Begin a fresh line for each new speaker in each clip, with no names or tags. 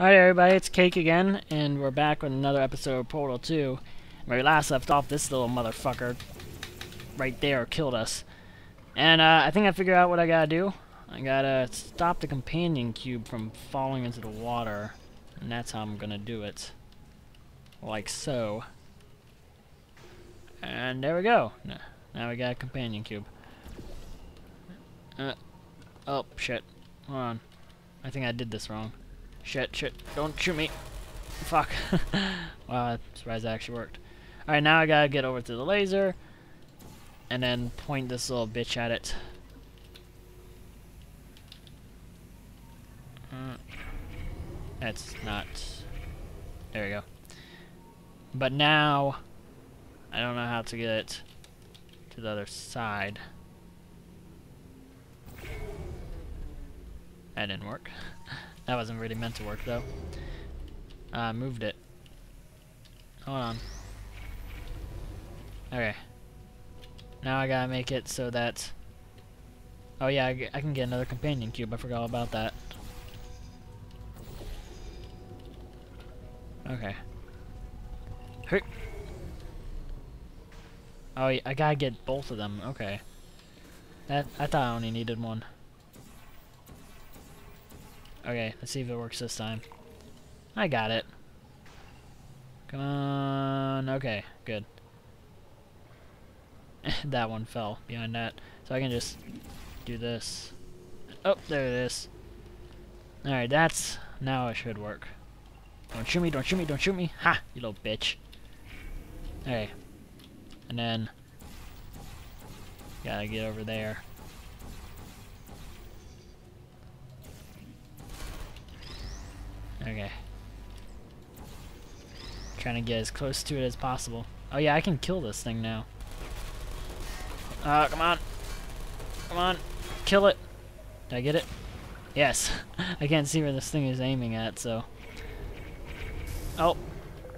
Alright everybody, it's Cake again, and we're back with another episode of Portal 2. Where we last left off, this little motherfucker right there killed us. And uh, I think I figured out what I gotta do. I gotta stop the companion cube from falling into the water. And that's how I'm gonna do it. Like so. And there we go. Now we got a companion cube. Uh, oh, shit. Hold on. I think I did this wrong. Shit, shit. Don't shoot me. Fuck. wow, I'm surprised that actually worked. Alright, now I gotta get over to the laser. And then point this little bitch at it. Uh, that's not... There we go. But now... I don't know how to get it to the other side. That didn't work. That wasn't really meant to work, though. I uh, moved it. Hold on. Okay. Now I gotta make it so that... Oh yeah, I, can get another companion cube. I forgot about that. Okay. Hey. Oh, I gotta get both of them. Okay. That I thought I only needed one. Okay, let's see if it works this time. I got it. Come on. Okay, good. that one fell behind that. So I can just do this. Oh, there it is. Alright, that's... Now it should work. Don't shoot me, don't shoot me, don't shoot me. Ha! You little bitch. Okay. And then... Gotta get over there. Okay. Trying to get as close to it as possible. Oh yeah, I can kill this thing now. Uh, come on. Come on. Kill it. Did I get it? Yes. I can't see where this thing is aiming at, so. Oh.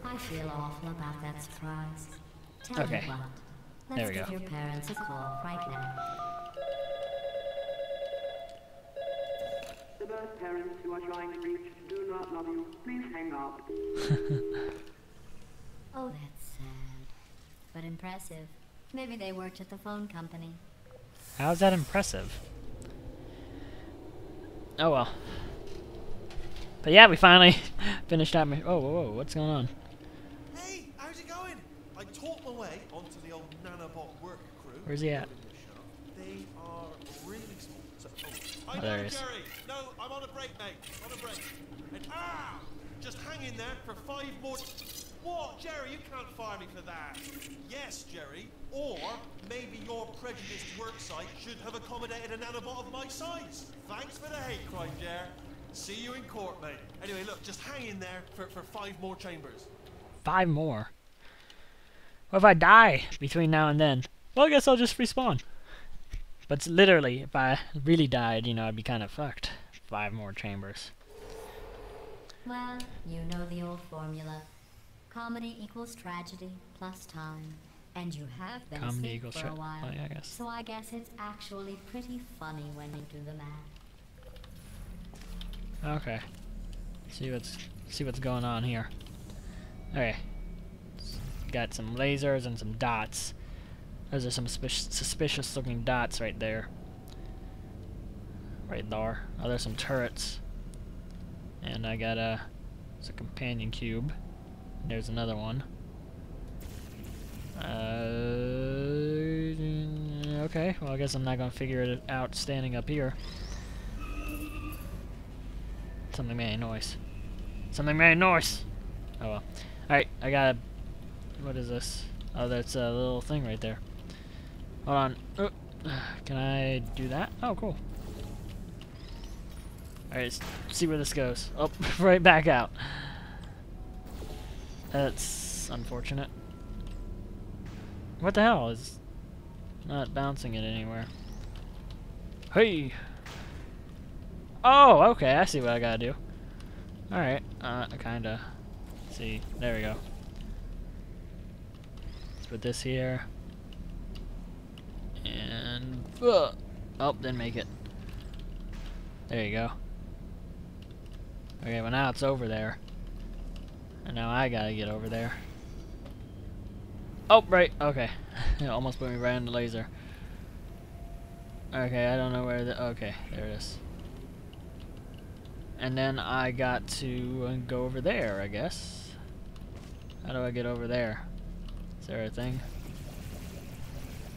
I feel awful about that surprise. Tell
okay.
what. Let's
there we
give
go.
your parents a call right now.
The birth parents who are trying to reach do not love you. Please hang up.
Oh, that's sad. But impressive. Maybe they worked at the phone company.
How's that impressive? Oh well. But yeah, we finally finished that. Oh, whoa, whoa, what's going on?
Hey, how's it going? I talked my way onto the old nanobot work crew.
Where's he at?
They are really small. So, oh, I
Oh,
know,
there.
Jerry. No, I'm on a break, mate. On a break. And ah, just hang in there for five more. What, Jerry? You can't fire me for that. Yes, Jerry. Or maybe your prejudiced worksite should have accommodated a nanobot of my size. Thanks for the hate crime, Jerry. See you in court, mate. Anyway, look, just hang in there for, for five more chambers.
Five more. What if I die between now and then? Well, I guess I'll just respawn. But it's literally, if I really died, you know, I'd be kind of fucked. Five more chambers.
Well, you know the old formula. Comedy equals tragedy plus time. And you have been
Comedy equals
for a while.
well, yeah, I guess.
So I guess it's actually pretty funny when you do the math.
Okay. See what's see what's going on here. Okay. Got some lasers and some dots. Those are some suspicious, looking dots right there. Right there. Oh, there's some turrets. And I got a, it's a companion cube. There's another one. Uh, okay, well I guess I'm not gonna figure it out standing up here. Something made a noise. Something made a noise! Oh well. Alright, I got a... What is this? Oh, that's a little thing right there. Hold on. Uh, can I do that? Oh, cool. Alright, let's see where this goes. Oh, right back out. That's unfortunate. What the hell? Is not bouncing it anywhere. Hey! Oh, okay, I see what I gotta do. Alright, uh, kinda. see, there we go. Let's put this here. And, uh, oh, didn't make it. There you go. Okay, well now it's over there. And now I gotta get over there. Oh, right, okay. it almost put me right in the laser. Okay, I don't know where the... Okay, there it is. And then I got to uh, go over there, I guess. How do I get over there? Is there a thing?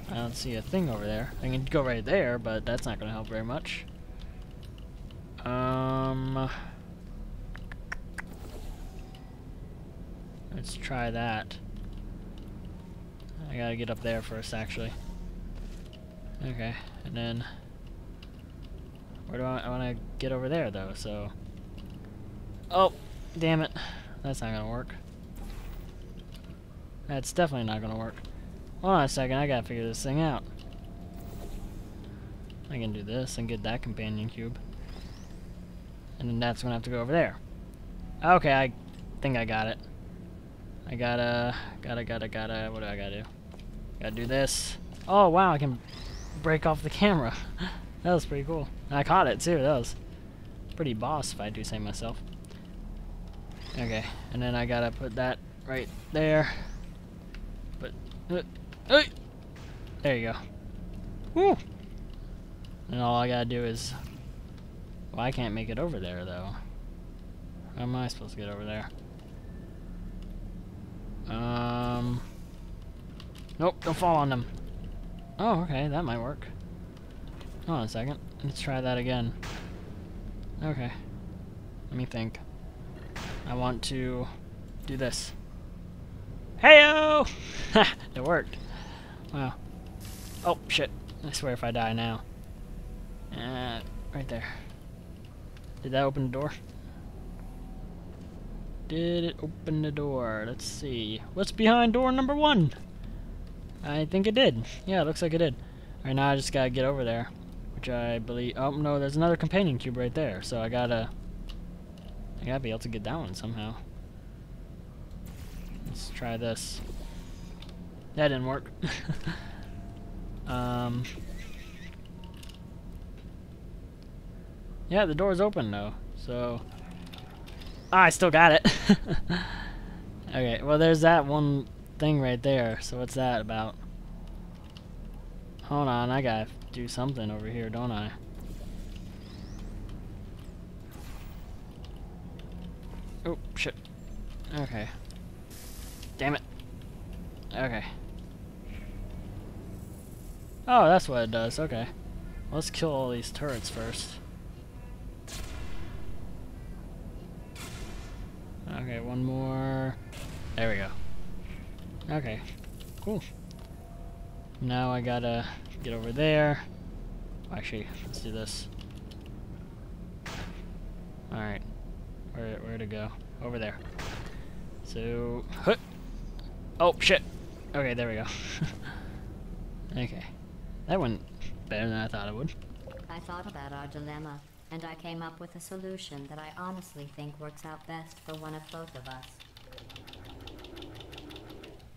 I don't see a thing over there. I can go right there, but that's not going to help very much. Um... Let's try that. I gotta get up there first, actually. Okay, and then... Where do I, I want to get over there, though, so... Oh, damn it. That's not gonna work. That's definitely not gonna work. Hold on a second, I gotta figure this thing out. I can do this and get that companion cube. And then that's gonna have to go over there. Okay, I think I got it. I gotta, gotta, gotta, gotta, what do I gotta do? Gotta do this. Oh wow, I can break off the camera. that was pretty cool. I caught it too, that was pretty boss if I do say myself. Okay, and then I gotta put that right there. But, uh, uh, there you go. Woo! And all I gotta do is, well I can't make it over there though. How am I supposed to get over there? Um. Nope, don't fall on them. Oh, okay, that might work. Hold on a second. Let's try that again. Okay. Let me think. I want to do this. Heyo! it worked. Wow. Oh, shit. I swear if I die now. Uh, right there. Did that open the door? Did it open the door? Let's see. What's behind door number one? I think it did. Yeah, it looks like it did. Alright, now I just gotta get over there. Which I believe... Oh, no, there's another companion cube right there. So I gotta... I gotta be able to get that one somehow. Let's try this. That didn't work. um... Yeah, the door's open though. So... Ah, I still got it. okay, well there's that one thing right there. So what's that about? Hold on, I gotta do something over here, don't I? Oh, shit. Okay. Damn it. Okay. Oh, that's what it does. Okay. Let's kill all these turrets first. Okay, one more. There we go. Okay, cool. Now I gotta get over there. Actually, let's do this. Alright. Where, where to go? Over there. So, huh. Oh, shit! Okay, there we go. okay. That went better than I thought it would.
I thought about our dilemma, and I came up with a solution that I honestly think works out best for one of both of us.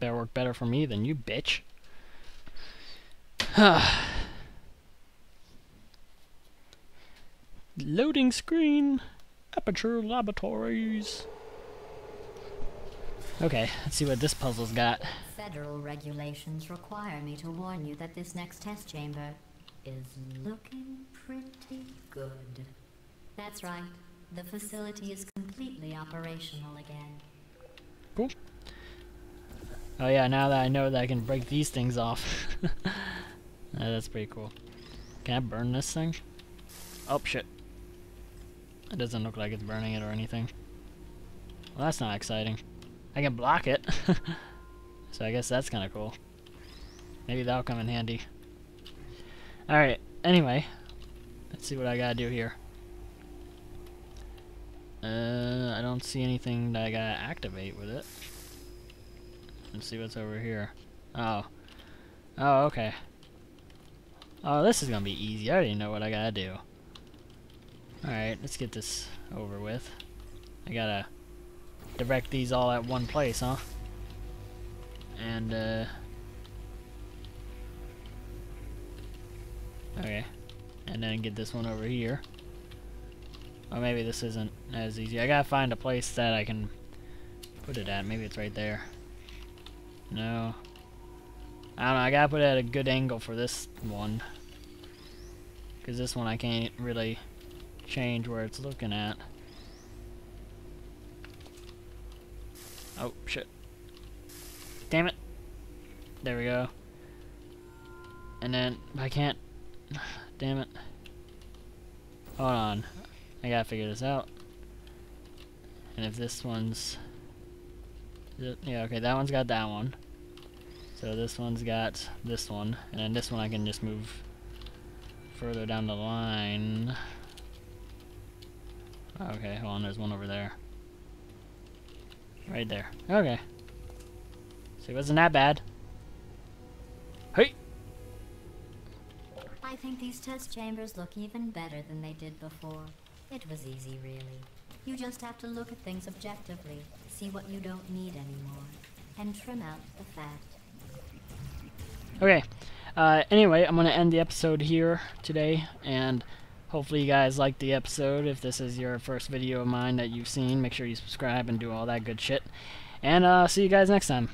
Better work better for me than you, bitch. Loading screen. Aperture Laboratories. Okay, let's see what this puzzle's got.
Federal regulations require me to warn you that this next test chamber is looking pretty good. That's right. The facility is completely operational again.
Cool. Oh yeah, now that I know that I can break these things off. Yeah, that's pretty cool. Can I burn this thing? Oh shit. It doesn't look like it's burning it or anything. Well, that's not exciting. I can block it. so I guess that's kind of cool. Maybe that'll come in handy. Alright, anyway. Let's see what I gotta do here. Uh, I don't see anything that I gotta activate with it. Let's see what's over here. Oh. Oh, okay. Oh, this is gonna be easy. I already know what I gotta do. Alright, let's get this over with. I gotta direct these all at one place, huh? And, uh... Okay. And then get this one over here. Or maybe this isn't as easy. I gotta find a place that I can put it at. Maybe it's right there. No. I don't know, I gotta put it at a good angle for this one. Because this one I can't really change where it's looking at. Oh, shit. There we go. And then, I can't... Damn it. Hold on. I gotta figure this out. And if this one's... Yeah, okay, that one's got that one. So this one's got this one. And then this one I can just move further down the line. Okay, hold on, there's one over there. Right there. Okay. So it wasn't that bad. Hey!
I think these test chambers look even better than they did before. It was easy, really. You just have to look at things objectively, see what you don't need anymore, and trim out the fat.
Okay. Uh, anyway, I'm going to end the episode here today, and hopefully you guys liked the episode. If this is your first video of mine that you've seen, make sure you subscribe and do all that good shit. And uh, see you guys next time.